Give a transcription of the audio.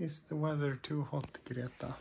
Is the weather too hot, Greta?